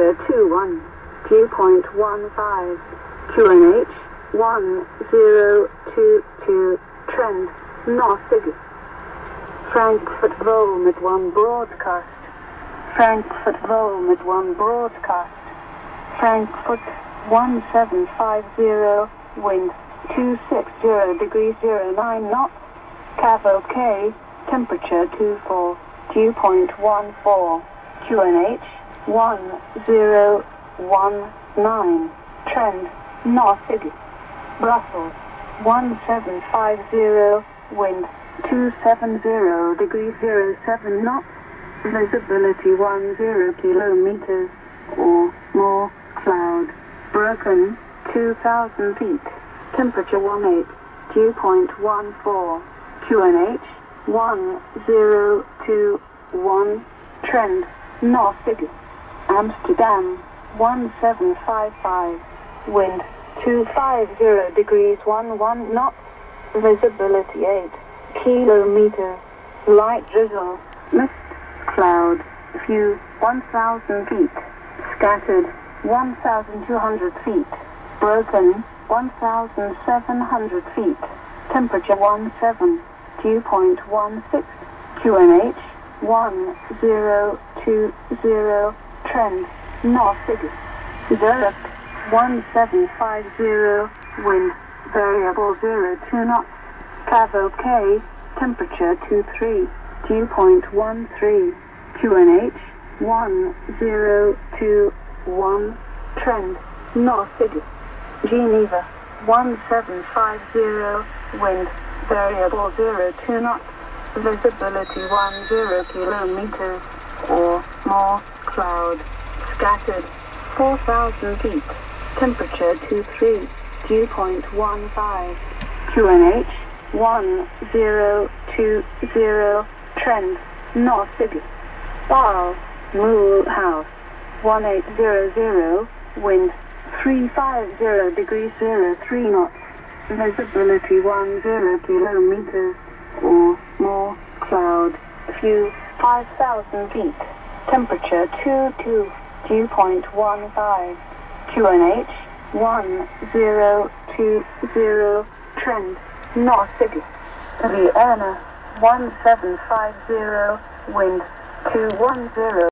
Temperature 21. Dew point 15. QNH 1022. Trend north. Frankfurt VOLMET one broadcast. Frankfurt VOLMET one broadcast. Frankfurt 1750. Wind 260 degrees 09 knots. CAVOK. Temperature 24. Dew point 14. QNH 1019. Trend north. Brussels 1750. Wind 270 degrees 07 knots. Visibility 10 kilometers or more. Cloud. Broken 2000 feet. Temperature 18. Dew point 14. QNH 1021. Trend north. Amsterdam, 1755. Wind, 250 degrees 11 knots. Visibility 8 kilometers. Light drizzle. Mist cloud. Few. 1,000 feet. Scattered 1,200 feet. Broken 1,700 feet. Temperature 17. Dew point 16. QNH one zero two zero. 10, NOSIG. Direct 1750, wind, variable 02 knots. CAVOK, temperature 23, dew point 13, QNH 1021, trend, NOSIG. Geneva 1750, wind, variable 02 knots. Visibility 10 kilometers or more. Cloud. Scattered 4,000 feet. Temperature 23. Dew point 15. QNH 1020. Trend north. Ball. Mulhouse 1800. Wind 350 degrees 03 knots. Visibility 10 kilometers or more. Cloud. Few 5,000 feet. Temperature 22. Dew point 15. QNH 1020. Trend north. city, Vienna 1750. Wind 210.